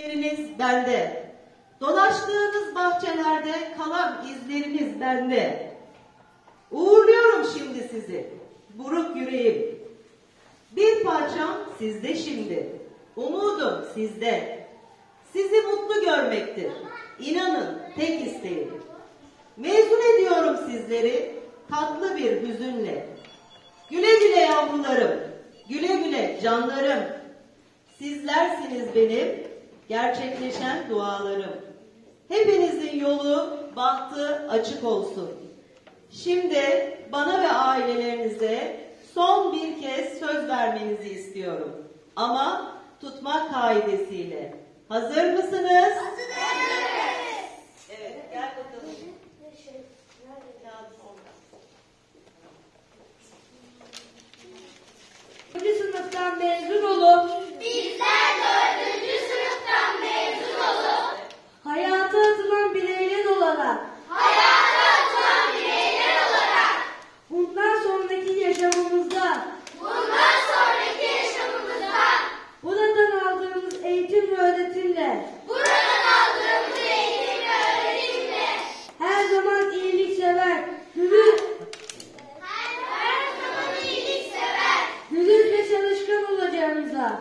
izleriniz bende. Dolaştığınız bahçelerde kalan izleriniz bende. Uğurluyorum şimdi sizi. Buruk yüreğim. Bir parçam sizde şimdi. Umudum sizde. Sizi mutlu görmektir. İnanın tek isteğim. Mezun ediyorum sizleri tatlı bir hüzünle. Güle güle yavrularım, güle güle canlarım. Sizlersiniz benim gerçekleşen dualarım. Hepinizin yolu, bahtı açık olsun. Şimdi bana ve ailelerinize son bir kez söz vermenizi istiyorum. Ama tutmak kaidesiyle. Hazır mısınız? Evet, gel bakalım. Dördüncü sınıftan mezun olarak. Hayata atılan bireyler olarak. Bundan sonraki yaşamımızda. Bundan sonraki yaşamımızda. Buradan aldığımız eğitim ve öğretimle. Buradan aldığımız eğitim ve öğretimle. Her zaman iyiliksever, dürüst, her, her zaman iyiliksever, dürüst ve çalışkan olacağımıza,